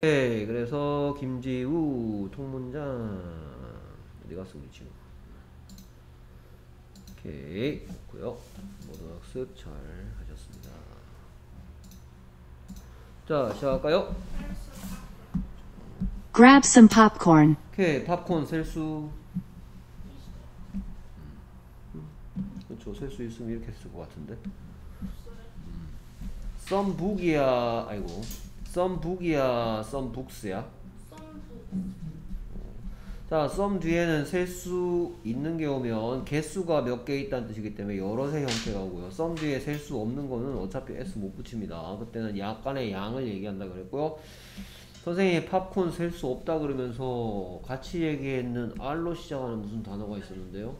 네, 그래서 김지우 통문장 어디 갔어 우리 지우? 오케이, 좋고요. 모든 학습 잘 하셨습니다. 자, 시작할까요? Grab some popcorn. 오케이, 팝콘 셀수. 그렇죠, 셀수 있으면 이렇게 쓸 것 같은데. 썸북이야, 아이고. 썸북이야, 썸북스야. 자, 썸 뒤에는 셀수 있는 게 오면 개수가 몇 개 있다는 뜻이기 때문에 여럿의 형태가 오고요. 썸 뒤에 셀 수 없는 거는 어차피 S 못 붙입니다. 그때는 약간의 양을 얘기한다 그랬고요. 선생님이 팝콘 셀 수 없다 그러면서 같이 얘기했는 R로 시작하는 무슨 단어가 있었는데요?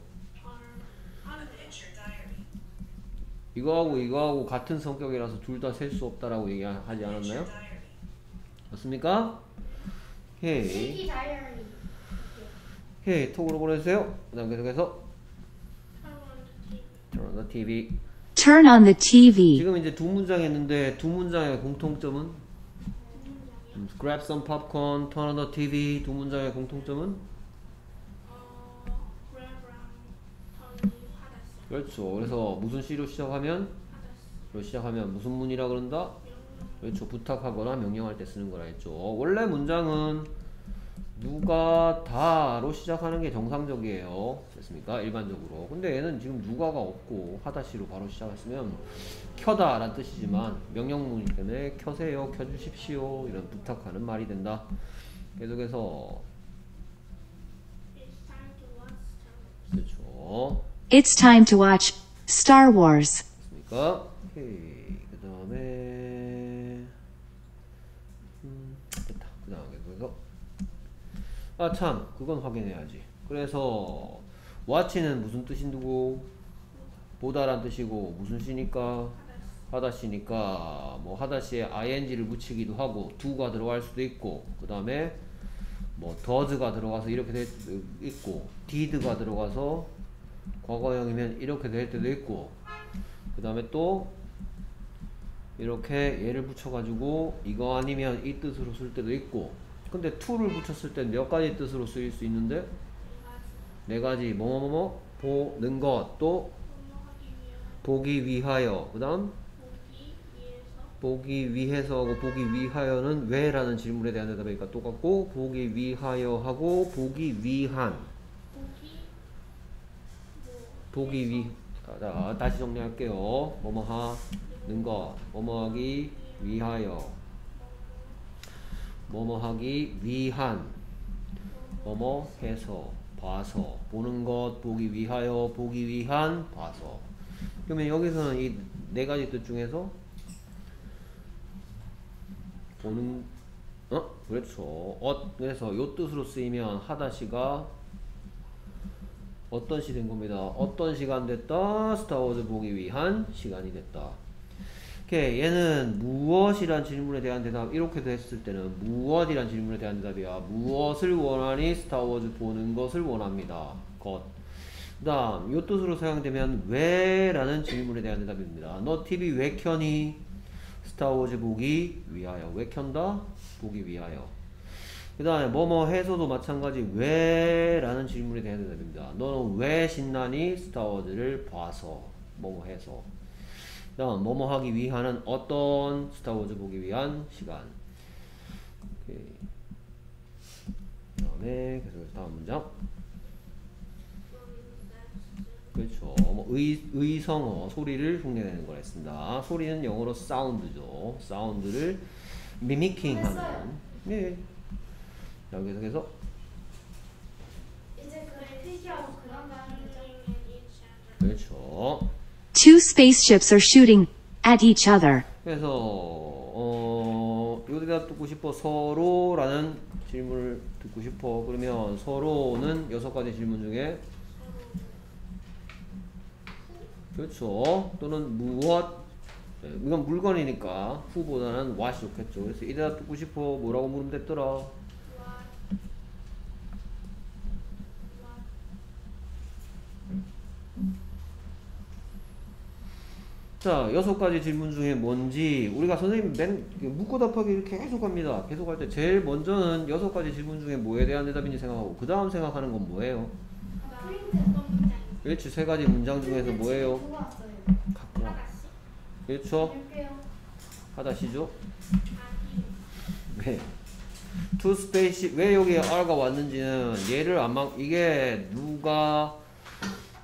이거하고 이거하고 같은 성격이라서 둘 다 셀 수 없다라고 얘기하지 않았나요? 맞습니까? 오케이. 다이어리 오케이 톡으로 보내주세요. 그 다음 계속해서 turn on the TV. Turn on the TV. 지금 이제 두 문장 했는데 두 문장의 공통점은 음, grab some popcorn, turn on the TV 두 문장의 공통점은 그렇죠. 그래서 무슨 시로 시작하면 로 시작하면 무슨 문이라 그런다? 그렇죠. 부탁하거나 명령할 때 쓰는 거라 했죠. 원래 문장은 누가 다로 시작하는 게 정상적이에요. 됐습니까? 일반적으로. 근데 얘는 지금 누가가 없고 하다시로 바로 시작했으면 켜다 라는 뜻이지만 명령문이기 때문에 켜세요, 켜주십시오 이런 부탁하는 말이 된다. 계속해서 그렇죠. It's time to watch Star Wars. 됐습니까? 오케이. 그 다음에 음, 됐다. 그 다음에 그래서 아 참 그건 확인해야지. 그래서 watch는 무슨 뜻인두고 보다란 뜻이고 무슨 시니까 하다시니까 뭐 하다시에 ing를 붙이기도 하고 do가 들어갈 수도 있고 그 다음에 뭐 does가 들어가서 이렇게 될 수도 있고 did가 들어가서 과거형이면 이렇게 될 때도 있고 그 다음에 또 이렇게 얘를 붙여가지고 이거 아니면 이 뜻으로 쓸 때도 있고 근데 to를 붙였을 때 몇 가지 뜻으로 쓰일 수 있는데? 네 가지. 뭐뭐뭐뭐? 보는 것 또? 보기 위하여. 그 다음? 보기 위해서 하고 보기 위하여는 왜 라는 질문에 대한 대답이니까 똑같고 보기 위하여 하고 보기 위한. 보기 위 자, 다시 정리할게요. 뭐뭐 하는 것, 뭐뭐 하기 위하여, 뭐뭐 하기 위한, 뭐뭐 해서, 봐서, 보는 것, 보기 위하여, 보기 위한, 봐서. 그러면 여기서는 이 네 가지 뜻 중에서 보는 어 그렇죠. 어 그래서 요 뜻으로 쓰이면 하다시가 어떤 시 된 겁니다. 어떤 시간 됐다? 스타워즈 보기 위한 시간이 됐다. 오케이. 얘는 무엇이란 질문에 대한 대답 이렇게도 했을 때는 무엇이란 질문에 대한 대답이야. 무엇을 원하니 스타워즈 보는 것을 원합니다. 것. 그 다음 요 뜻으로 사용되면 왜? 라는 질문에 대한 대답입니다. 너 TV 왜 켜니? 스타워즈 보기 위하여. 왜 켠다? 보기 위하여. 그 다음에 뭐뭐 해서도 마찬가지 왜? 라는 질문에 대한 대답입니다. 너는 왜 신나니? 스타워즈를 봐서 뭐뭐 해서 그 다음 뭐뭐 하기 위한은 어떤 스타워즈 보기 위한 시간. 그 다음에 계속해서 다음 문장 그렇죠. 뭐 의, 의성어 소리를 흉내내는 거라 했습니다. 소리는 영어로 사운드죠. 사운드를 미미킹 하는 네. 자, 계속해서 이제 그 필기하고 그런 거 하는 거죠? 그렇죠. Two spaceships are shooting at each other. 그래서 어 여기다 듣고 싶어? 서로라는 질문을 듣고 싶어? 그러면 서로는 여섯 가지 질문 중에 그렇죠. 또는 무엇? 네, 이건 물건이니까 후보다는 what이 좋겠죠. 그래서 이래다 듣고 싶어? 뭐라고 물으면 됐더라 자, 여섯 가지 질문 중에 뭔지 우리가 선생님 맨 묻고 답하기 이렇게 계속 합니다. 계속 할 때 제일 먼저는 여섯 가지 질문 중에 뭐에 대한 대답인지 생각하고 그 다음 생각하는 건 뭐예요? 그렇지 세 가지 문장 중에서 뭐예요? 갖고 와. 그렇죠? 하다시죠? 네. to space 왜 여기에 r가 왔는지는 얘를 아마 이게 누가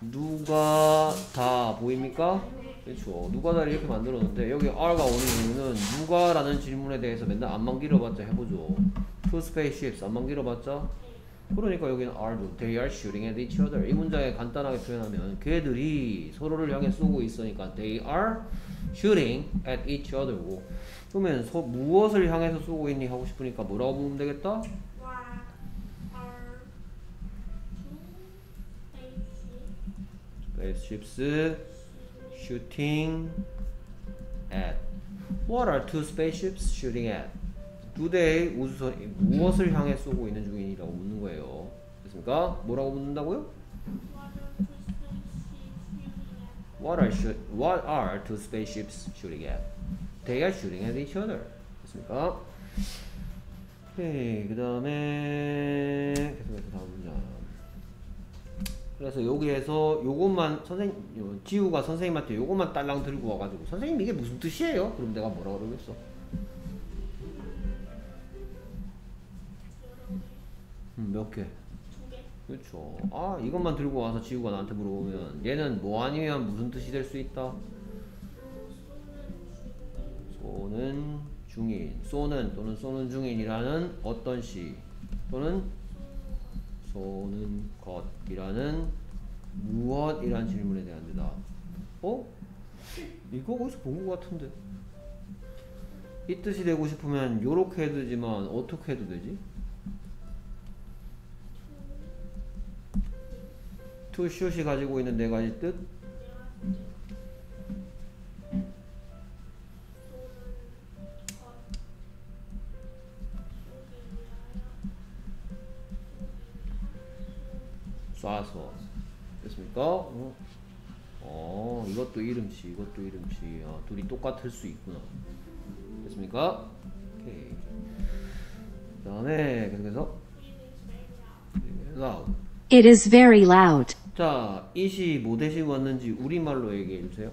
누가 다 보입니까? 그렇죠. 누가 다를 이렇게 만들었는데 여기 r가 오는 이유는 누가라는 질문에 대해서 맨날 안만 길어봤자 해보죠. two spaceships 안만 길어봤자 그러니까 여기는 r도 they are shooting at each other 이 문장에 간단하게 표현하면 걔들이 서로를 향해 쏘고 있으니까 they are shooting at each other고 그러면 서, 무엇을 향해서 쏘고 있니 하고 싶으니까 뭐라고 보면 되겠다? spaceships shooting at What are two spaceships shooting at? 두 대의 우주선이 무엇을 향해 쏘고 있는 중이라고 묻는 거예요. 됐습니까? 뭐라고 묻는다고요? What are shoot, What are two spaceships shooting at? They are shooting at each other. 됐습니까? 오케이 그 다음에 계속해서 다음 문장. 그래서 여기에서 요것만 선생님 요, 지우가 선생님한테 요것만 딸랑 들고 와가지고 선생님 이게 무슨 뜻이에요? 그럼 내가 뭐라 그러겠어? 음, 몇 개. 그렇죠. 아 이것만 들고 와서 지우가 나한테 물어보면 얘는 뭐 아니면 무슨 뜻이 될 수 있다? 쏘는 중인, 쏘는 또는 쏘는 중인이라는 어떤 시 또는 쏘는 것이라는 무엇이란 질문에 대한 대답. 어? 이거 어디서 본 것 같은데? 이 뜻이 되고 싶으면 요렇게 해도 되지만 어떻게 해도 되지? to shoot이 가지고 있는 네 가지 뜻? 쏴서 됐습니까? 어, 어 이것도 이름치 이것도 이름치 아, 둘이 똑같을 수 있구나 됐습니까? 오케이 그 다음에 계속해서 loud It is very loud. 자, 이시 뭐 대신 왔는지 우리말로 얘기해 주세요.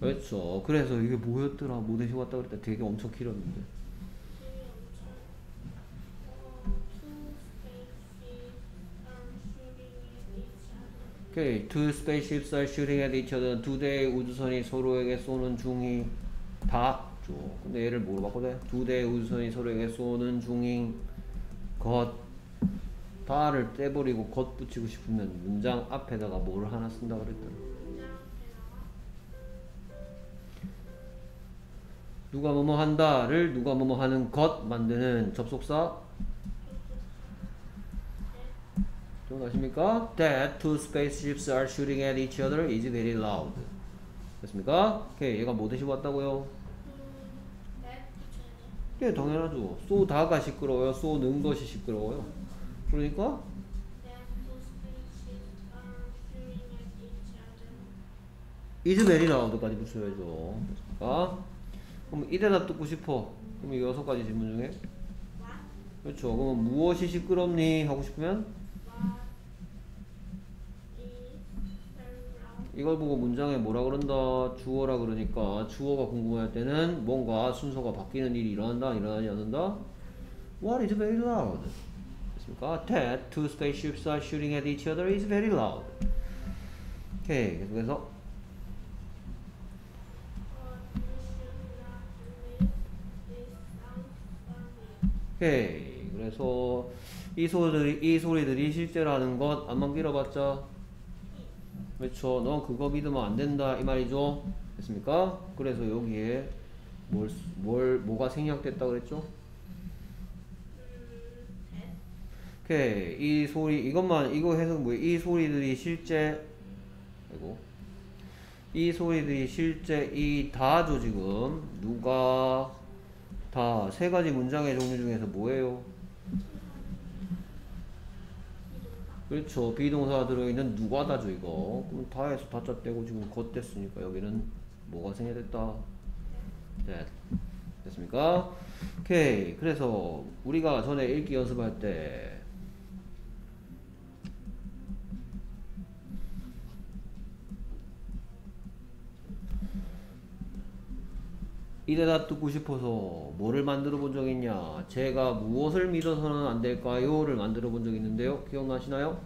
그렇죠. 그래서 이게 뭐였더라? 뭐 대신 왔다 그랬다 되게 엄청 길었는데. 오케이. Two spaceships are shooting at each other. 두 대의 우주선이 서로에게 쏘는 중이다. 죠. 근데 얘를 뭐로 바꿔야 돼? 두 대의 우주선이 서로에게 쏘는 중인 것. 다를 떼버리고 것 붙이고 싶으면 문장 앞에다가 뭘 하나 쓴다 그랬더라. 누가 뭐뭐 한다를 누가 뭐뭐 하는 것 만드는 접속사 기억나십니까? That two spaceships are shooting at each other is very loud. 됐습니까? 오케이, 얘가 뭐 대신 왔다고요? 예, 당연하죠. 쏘다가 시끄러워요. 쏘는 것이 시끄러워요. 그러니까 is very loud까지 붙여야죠. 됐습니까? 그럼 이 대답 듣고 싶어. 그럼 이 여섯 가지 질문 중에? 그렇죠. 그러면 무엇이 시끄럽니 하고 싶으면 What is very loud? 이걸 보고 문장에 뭐라 그런다 주어라 그러니까 주어가 궁금할 때는 뭔가 순서가 바뀌는 일이 일어난다 일어나지 않는다 What is very loud? 됐습니까? That two spaceships are shooting at each other is very loud. 오케이 계속해서. 오케이 그래서 이 소리들이 이 소리들이 실제라는 것 안만 길어봤자 그렇죠 넌 그거 믿으면 안 된다 이 말이죠 됐습니까? 그래서 여기에 뭘, 쓰- 뭘 뭐가 생략됐다 그랬죠? 오케이 이 소리 이것만 이거 해석 뭐이 소리들이 실제 아이고 이 소리들이 실제 이 다죠 지금 누가 다 세 가지 문장의 종류 중에서 뭐예요? 그렇죠. 비동사 들어있는 누가다죠 이거. 그럼 다에서 다자 떼고 지금 겉 됐으니까 여기는 뭐가 생략됐다. that. 됐습니까? 오케이. 그래서 우리가 전에 읽기 연습할 때 이래다 듣고 싶어서 뭐를 만들어 본 적 있냐? 제가 무엇을 믿어서는 안 될까요?를 만들어 본 적 있는데요. 기억나시나요?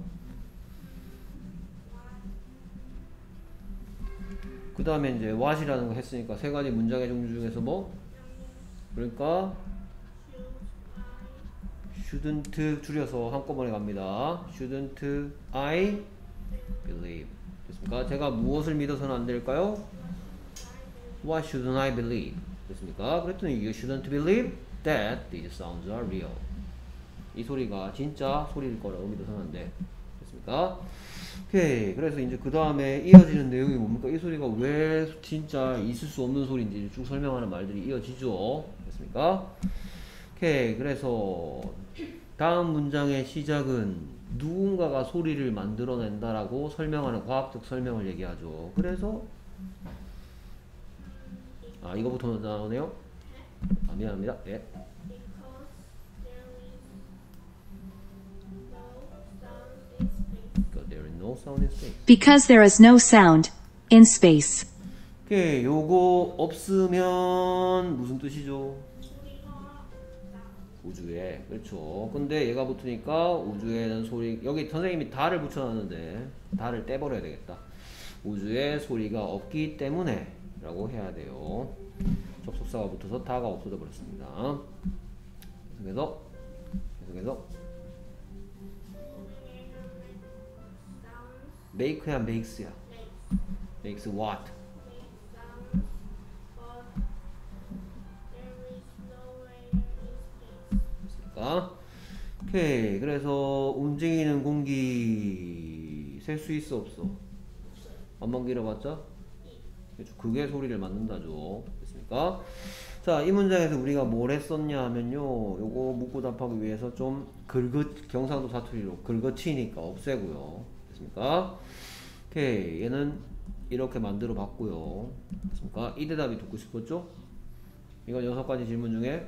그 다음에 이제 what이라는 거 했으니까 세 가지 문장의 종류 중에서 뭐? 그러니까 shouldn't 줄여서 한꺼번에 갑니다. shouldn't I believe 됐습니까? 제가 무엇을 믿어서는 안 될까요? What shouldn't I believe? 됐습니까? 그랬더니 you shouldn't believe that these sounds are real. 이 소리가 진짜 소리일 믿어서는 안 돼. 됐습니까? 오케이. 그래서 이제 그 다음에 이어지는 내용이 뭡니까? 이 소리가 왜 진짜 있을 수 없는 소리인지 쭉 설명하는 말들이 이어지죠. 됐습니까? 오케이. 그래서 다음 문장의 시작은 누군가가 소리를 만들어낸다라고 설명하는 과학적 설명을 얘기하죠. 그래서 아 이거부터 나오네요. 아 미안합니다. 예. Because there is no sound in space. 오케이. 요거 없으면 무슨 뜻이죠? 우주에 그렇죠. 근데 얘가 붙으니까 우주에는 소리 여기 선생님이 다를 붙여놨는데 다를 떼버려야 되겠다. 우주에 소리가 없기 때문에 라고 해야 돼요. 접속사가 붙어서 다가 없어져 버렸습니다. 계속해서 계속해서 make야 makes야 makes what 됐습니까? 오케이 그래서 움직이는 공기 셀 수 있어 없어? 안만 길어봤자? 그렇죠. 그게 소리를 만든다죠 됐습니까? 자 이 문장에서 우리가 뭘 했었냐 하면요 요거 묻고 답하기 위해서 좀 긁어 경상도 사투리로 긁어치니까 없애고요 됐습니까? 오케이 얘는 이렇게 만들어 봤고요 됐습니까? 이 대답이 듣고 싶었죠? 이건 여섯 가지 질문 중에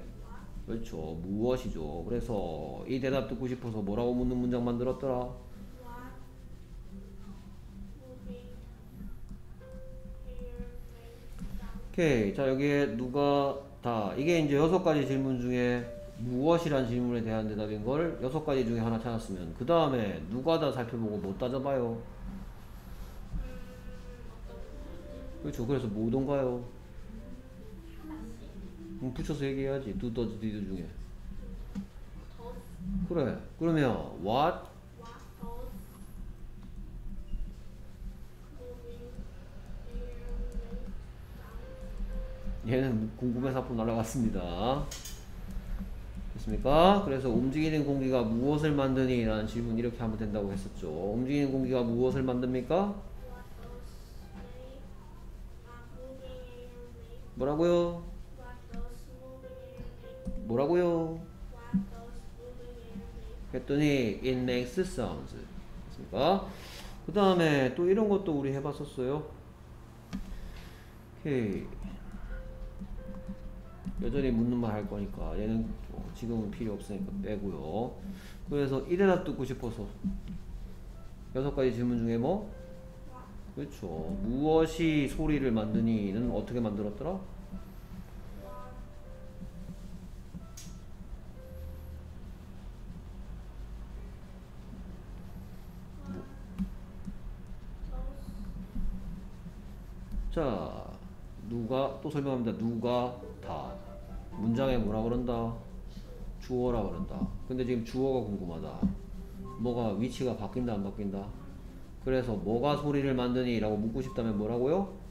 그렇죠. 무엇이죠. 그래서 이 대답 듣고 싶어서 뭐라고 묻는 문장 만들었더라? 오케이. 자, 여기에 누가 다. 이게 이제 여섯 가지 질문 중에 무엇이란 질문에 대한 대답인 걸 여섯 가지 중에 하나 찾았으면 그 다음에 누가 다 살펴보고 못 따져봐요. 그렇죠. 그래서 뭐던가요? 음, 붙여서 얘기해야지. does, did 중에. 그래. 그러면 what, 얘는 궁금해서 앞으로 날아갔습니다. 됐습니까? 그래서 움직이는 공기가 무엇을 만드니? 라는 질문 이렇게 하면 된다고 했었죠. 움직이는 공기가 무엇을 만듭니까? 뭐라고요? 뭐라고요? 했더니 it makes sounds. 됐습니까? 그 다음에 또 이런 것도 우리 해봤었어요. 오케이. 여전히 묻는 말 할 거니까 얘는 어, 지금은 필요 없으니까 빼고요. 그래서 이래다 듣고 싶어서 여섯 가지 질문 중에 뭐? 그렇죠. 무엇이 소리를 만드니는 어떻게 만들었더라? 자, 누가 또 설명합니다. 누가 다 문장에 뭐라 그런다? 주어라 그런다. 근데 지금 주어가 궁금하다. 뭐가 위치가 바뀐다 안 바뀐다? 그래서 뭐가 소리를 만드니 라고 묻고 싶다면 뭐라고요?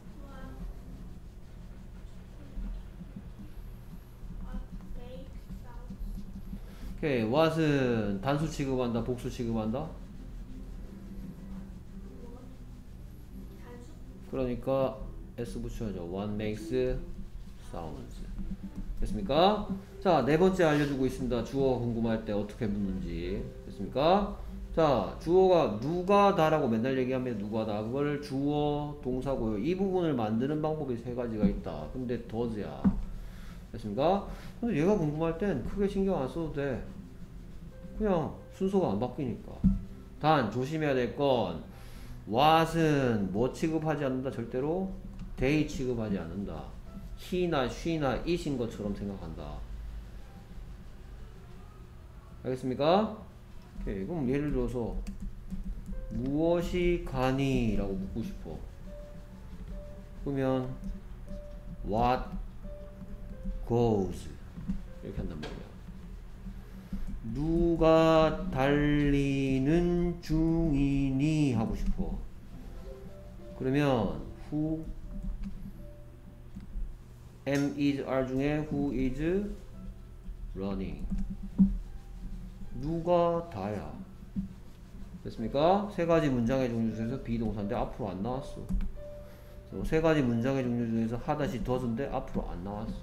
오케이, what은 단수 취급한다, 복수 취급한다? 그러니까 s 붙여야죠. What makes sounds. 됐습니까? 자, 네 번째 알려주고 있습니다. 주어 궁금할 때 어떻게 묻는지. 됐습니까? 자, 주어가 누가 다라고 맨날 얘기하면 누가 다. 그걸 주어, 동사 고요. 이 부분을 만드는 방법이 세 가지가 있다. 근데 더즈야. 됐습니까? 근데 얘가 궁금할 땐 크게 신경 안 써도 돼. 그냥 순서가 안 바뀌니까. 단, 조심해야 될 건, what은 뭐 취급하지 않는다? 절대로 they 취급하지 않는다. He나 she나 it인 것처럼 생각한다. 알겠습니까? 오케이, 그럼 예를 들어서 무엇이 가니? 라고 묻고 싶어. 그러면 what goes 이렇게 한단 말이야. 누가 달리는 중이니 하고 싶어. 그러면 who am is are 중에 who is running 누가 다야 됐습니까? 세 가지 문장의 종류 중에서 비동사인데 앞으로 안 나왔어 세 가지 문장의 종류 중에서 하다시 더스인데 앞으로 안 나왔어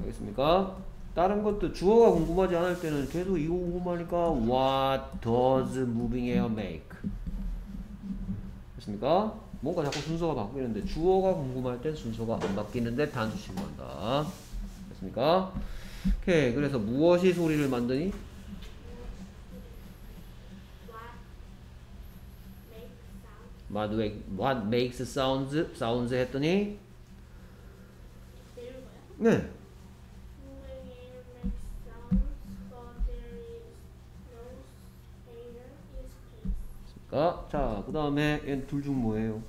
알겠습니까? 다른 것도 주어가 궁금하지 않을 때는 계속 이거 궁금하니까 What does moving air make? 됐습니까? 뭔가 자꾸 순서가 바뀌는데 주어가 궁금할 땐 순서가 안 바뀌는데 단수 신고한다 됐습니까? 오케이 그래서 무엇이 소리를 만드니? What? What, make- what makes sounds? sounds 했더니? 네 space. 자, 자, 그 다음에 얘둘중 뭐예요?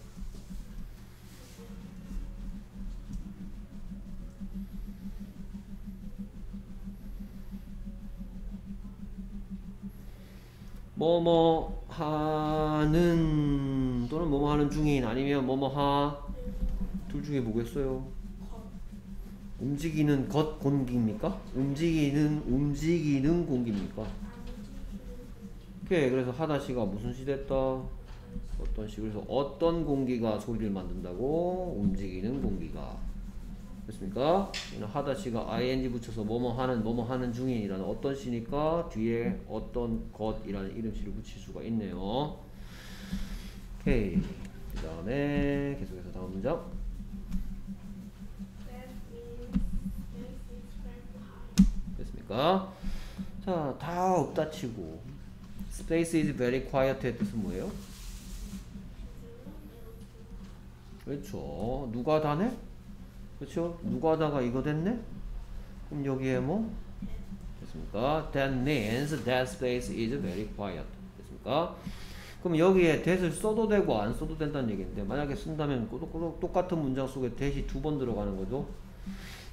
뭐뭐 하는 또는 뭐뭐 하는 중인 아니면 뭐뭐 하 둘 중에 뭐겠어요? 움직이는 것 공기입니까? 움직이는 움직이는 공기입니까? 오케이 그래서 하다시가 무슨 시 됐다? 어떤 시 그래서 어떤 공기가 소리를 만든다고? 움직이는 공기가 됐습니까? 하다시가 ing 붙여서 뭐뭐 하는 뭐뭐 하는 중인이라는 어떤 시니까 뒤에 어떤 것이라는 이름시를 붙일 수가 있네요 오케이 그 다음에 계속해서 다음 문장. 됐습니까? 자, 다 없다 치고 Space is very quiet의 뜻은 뭐예요? 그렇죠. 누가 다네? 그렇죠. 누가 다가 이거 됐네? 그럼 여기에 뭐? 됐습니까? That means that space is very quiet. 됐습니까? 그럼 여기에 that을 써도 되고 안 써도 된다는 얘기인데 만약에 쓴다면 똑같은 문장 속에 that이 두 번 들어가는 거죠.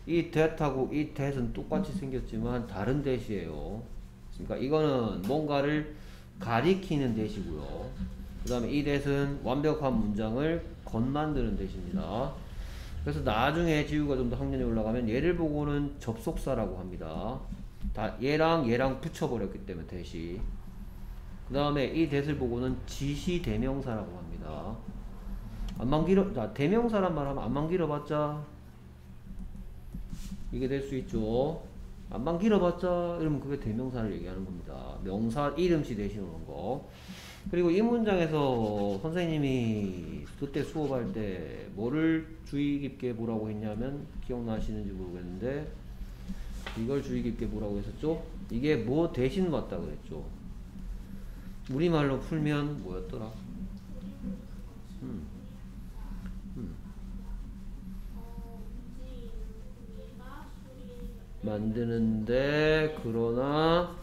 이 that하고 이 that은 똑같이 생겼지만 다른 that이에요. 그러니까 이거는 뭔가를 가리키는 that이고요. 그 다음에 이 that은 완벽한 문장을 겉만드는 that입니다. 그래서 나중에 지우가 좀 더 학년이 올라가면 얘를 보고는 접속사라고 합니다. 다 얘랑 얘랑 붙여버렸기 때문에 that이. 그 다음에 이 that을 보고는 지시 대명사라고 합니다. 안만 길어, 자, 대명사란 말 하면 안만 길어봤자 이게 될 수 있죠. 안만 길어봤자 이러면 그게 대명사를 얘기하는 겁니다. 명사 이름시 대신 오는 거. 그리고 이 문장에서 선생님이 그때 수업할 때 뭐를 주의 깊게 보라고 했냐면 기억나시는지 모르겠는데 이걸 주의 깊게 보라고 했었죠? 이게 뭐 대신 왔다 그랬죠? 우리말로 풀면 뭐였더라? 음. 어, 움직이는 공기가 소리를 만드는데 그러나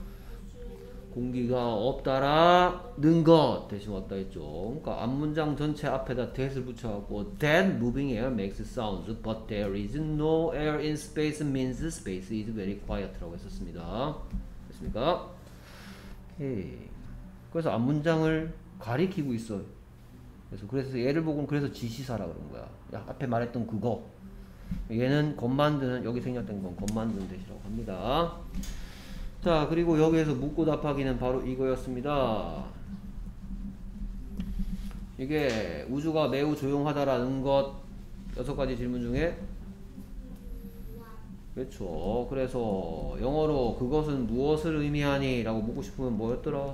공기가 없다라는 것 대신 왔다 했죠. 그러니까 앞문장 전체 앞에다 that을 붙여갖고 that moving air makes sounds, but there is no air in space means space is very quiet라고 했었습니다. 됐습니까? 오케이. 그래서 앞문장을 가리키고 있어요. 그래서 그래서 얘를 보고는 그래서 지시사라 그런 거야. 야, 앞에 말했던 그거. 얘는 겉 만드는 여기 생략된 건 겉 만드는 대시라고 합니다. 자 그리고 여기에서 묻고 답하기는 바로 이거였습니다. 이게 우주가 매우 조용하다라는 것 여섯 가지 질문 중에 그렇죠. 그래서 영어로 그것은 무엇을 의미하니? 라고 묻고 싶으면 뭐였더라?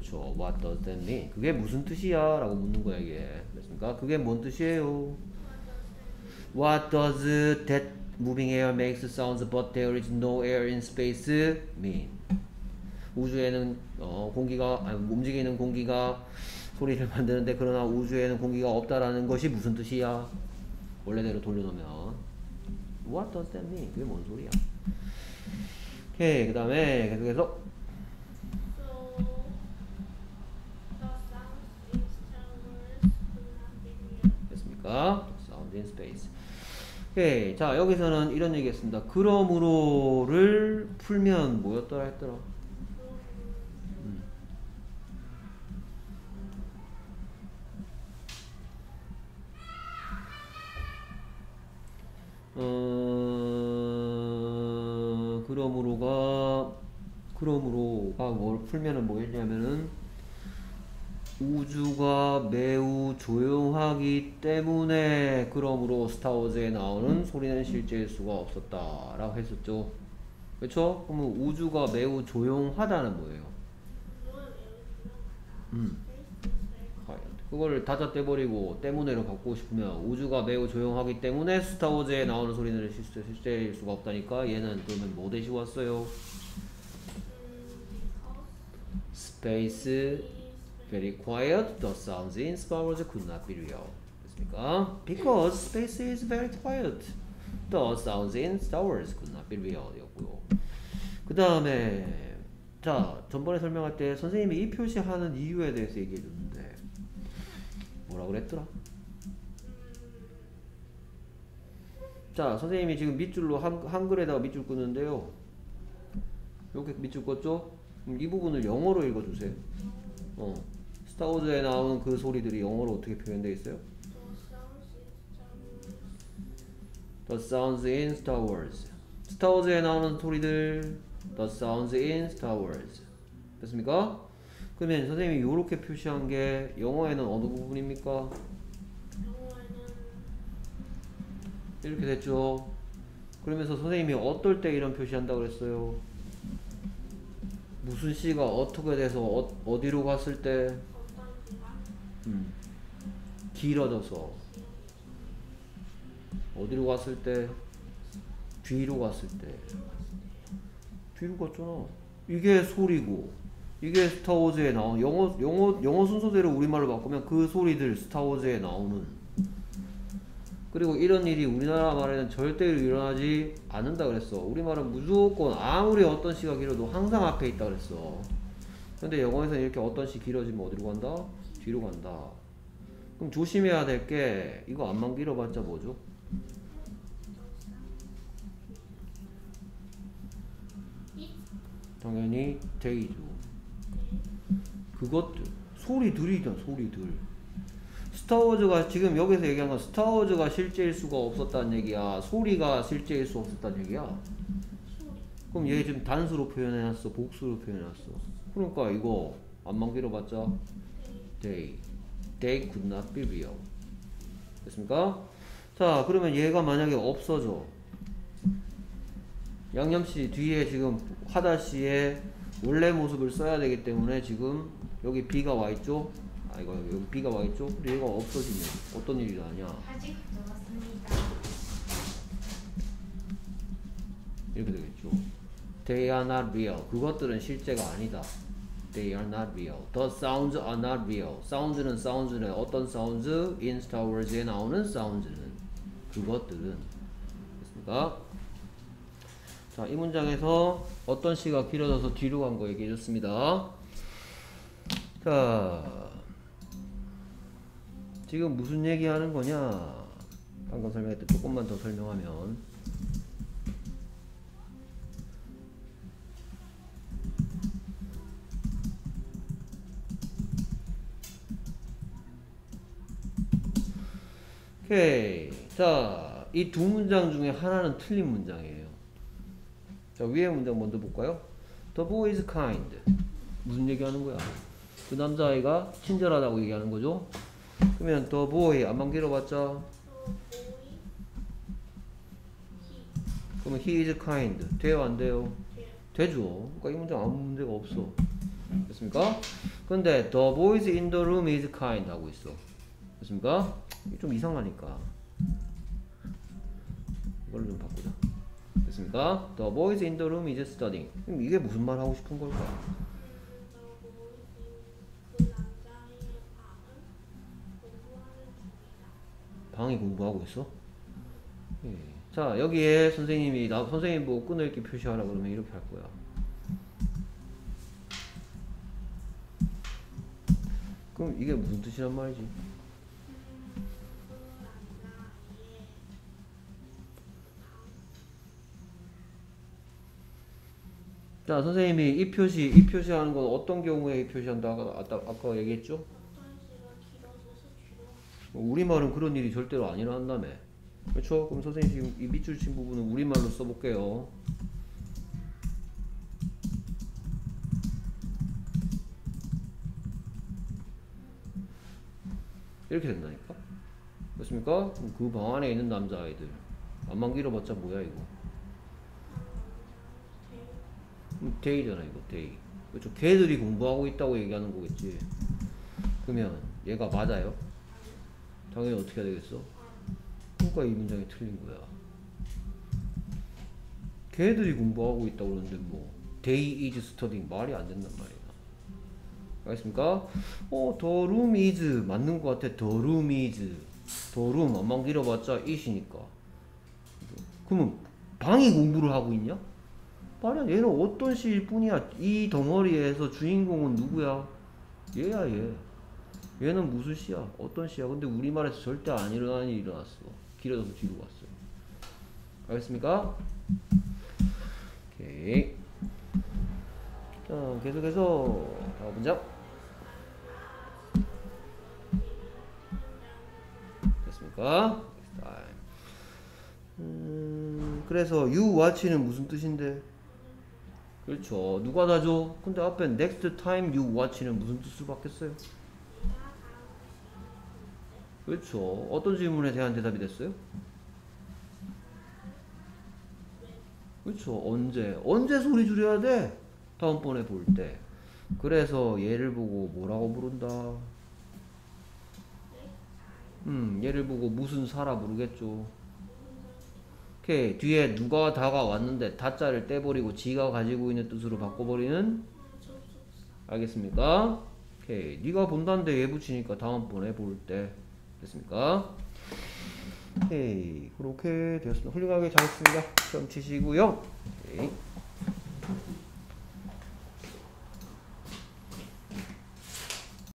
그렇죠. What does that mean? 그게 무슨 뜻이야? 라고 묻는 거야 이게. 됐습니까? 그게 뭔 뜻이에요? What does that moving air makes sounds but there is no air in space mean? 우주에는 어, 공기가 아니, 움직이는 공기가 소리를 만드는데 그러나 우주에는 공기가 없다라는 것이 무슨 뜻이야? 원래대로 돌려놓으면 What does that mean? 그게 뭔 소리야? 오케이 그 다음에 계속해서 So the sounds in Star Wars could not be real. 됐습니까? Sound in space. 오케이. 자, 여기서는 이런 얘기 했습니다. 그러므로를 풀면 뭐였더라 했더라? 음. 어, 그러므로가, 그러므로가 뭘 풀면은 뭐였냐면은, 우주가 매우 조용하기 때문에 그러므로 스타워즈에 나오는 소리는 실제일 수가 없었다 라고 했었죠. 그렇죠? 그러면 우주가 매우 조용하다는 뭐예요? 음. 그걸 닫아 떼버리고 때문에로 바꾸고 싶으면 우주가 매우 조용하기 때문에 스타워즈에 나오는 소리는 실제, 실제일 수가 없다니까 얘는 그러면 뭐 대시 왔어요? Space very quiet. The sounds in Star Wars could not be real. 됐습니까? Because space is very quiet. The sounds in Star Wars could not be real. 였고요. 그 다음에 자 전번에 설명할 때 선생님이 이 표시하는 이유에 대해서 얘기해 줬는데 뭐라 그랬더라? 자 선생님이 지금 밑줄로 한, 한글에다가 밑줄 끄는데요. 이렇게 밑줄 껐죠? 그럼 이 부분을 영어로 읽어주세요. 어. 스타워즈에 나오는 그 소리들이 영어로 어떻게 표현되어 있어요? The sounds in Star Wars. 스타워즈에 나오는 소리들 The sounds in Star Wars. 됐습니까? 그러면 선생님이 이렇게 표시한 게 영어에는 어느 부분입니까? 이렇게 됐죠. 그러면서 선생님이 어떨 때 이런 표시한다 그랬어요? 무슨 시가 어떻게 돼서 어, 디로 갔을 때 음, 길어져서 어디로 갔을 때 뒤로 갔을 때 뒤로 갔잖아. 이게 소리고 이게 스타워즈에 나온 영어 영어 영어 순서대로 우리말로 바꾸면 그 소리들 스타워즈에 나오는 그리고 이런 일이 우리나라 말에는 절대로 일어나지 않는다 그랬어. 우리말은 무조건 아무리 어떤 시가 길어도 항상 앞에 있다 그랬어. 근데 영어에서는 이렇게 어떤 시 길어지면 어디로 간다? 뒤로 간다. 그럼 조심해야 될 게 이거 안만 길어봤자 뭐죠? 당연히 데이죠. 그것들 소리들이죠 소리들. 스타워즈가 지금 여기서 얘기한 건 스타워즈가 실제일 수가 없었다는 얘기야. 소리가 실제일 수 없었다는 얘기야. 그럼 얘 지금 단수로 표현해놨어, 복수로 표현해놨어. 그러니까 이거 안만 길어봤자 they, they could not be real. 됐습니까? 자, 그러면 얘가 만약에 없어져. 양념씨 뒤에 지금 화다씨의 원래 모습을 써야 되기 때문에 지금 여기 B가 와있죠? 아, 이거 여기 B가 와있죠? 근데 얘가 없어지면 어떤 일이 나냐? 아직 적었습니다. 이렇게 되겠죠. They are not real. 그것들은 실제가 아니다. They are not real. The sounds are not real. 사운드는 사운드는 어떤 사운드? In Star Wars에 나오는 사운드는 그것들은 됐습니까? 자, 이 문장에서 어떤 시가 길어져서 뒤로 간 거 얘기해 줬습니다. 자, 지금 무슨 얘기 하는 거냐? 방금 설명했던 조금만 더 설명하면 오케이. 자, 이 두 문장 중에 하나는 틀린 문장이에요. 자, 위에 문장 먼저 볼까요? The boy is kind. 무슨 얘기하는 거야? 그 남자아이가 친절하다고 얘기하는 거죠? 그러면 the boy 안만 길어봤자 그러면 he is kind. 돼요, 안? 돼요 되죠. 그러니까 이 문장 아무 문제가 없어. 됐습니까? 근데 the boys in the room is kind 하고 있어. 됐습니까? 좀 이상하니까. 이걸로 좀 바꾸자. 됐습니까? The boys in the room is studying. 그럼 이게 무슨 말 하고 싶은 걸까? 방이 공부하고 있어? 예. 자 여기에 선생님이 나 선생님 보고 끊어읽기 표시하라 그러면 이렇게 할 거야. 그럼 이게 무슨 뜻이란 말이지? 자 선생님이 이 표시 이 표시하는 건 어떤 경우에 이 표시한다 아까 아까, 얘기했죠? 뒤로 우리말은 그런 일이 절대로 안 일어난다며. 그렇죠? 그럼 선생님 지금 이 밑줄 친 부분은 우리말로 써볼게요. 이렇게 된다니까? 그렇습니까? 그 방 안에 있는 남자아이들. 안만 길어봤자 뭐야 이거? they잖아 이거 they. 그렇죠? 걔들이 공부하고 있다고 얘기하는 거겠지. 그러면 얘가 맞아요? 당연히 어떻게 해야 되겠어? 그러니까 이 문장이 틀린 거야. 걔들이 공부하고 있다고 그러는데 뭐 they is studying 말이 안 된단 말이야. 알겠습니까? 어, the room is 맞는 것 같아. room is the room 안만 길어봤자 it이니까. 그러면 방이 공부를 하고 있냐? 말이야 얘는 어떤 시일 뿐이야. 이 덩어리에서 주인공은 누구야? 얘야 얘. 얘는 무슨 시야? 어떤 시야? 근데 우리말에서 절대 안 일어나는 일이 일어났어. 길어져서 뒤로 갔어. 알겠습니까? 오케이. 자, 계속해서 다음 문장. 됐습니까? 음, 그래서 you watch는 무슨 뜻인데? 그렇죠. 누가 다 줘? 근데 앞에 next time you watch는 무슨 뜻으로 바뀌었어요? 그렇죠. 어떤 질문에 대한 대답이 됐어요? 그렇죠. 언제? 언제 소리 줄여야 돼? 다음번에 볼 때. 그래서 얘를 보고 뭐라고 부른다? 음, 얘를 보고 무슨 사라 부르겠죠. 오케이. 뒤에 누가 다가 왔는데 다자를 떼버리고 지가 가지고 있는 뜻으로 바꿔버리는 알겠습니까? 오케이. 네가 본다는데 얘 붙이니까 다음번에 볼 때. 됐습니까? 오케이. 그렇게 되었습니다. 훌륭하게 잘했습니다. 시험 치시고요. 오케이.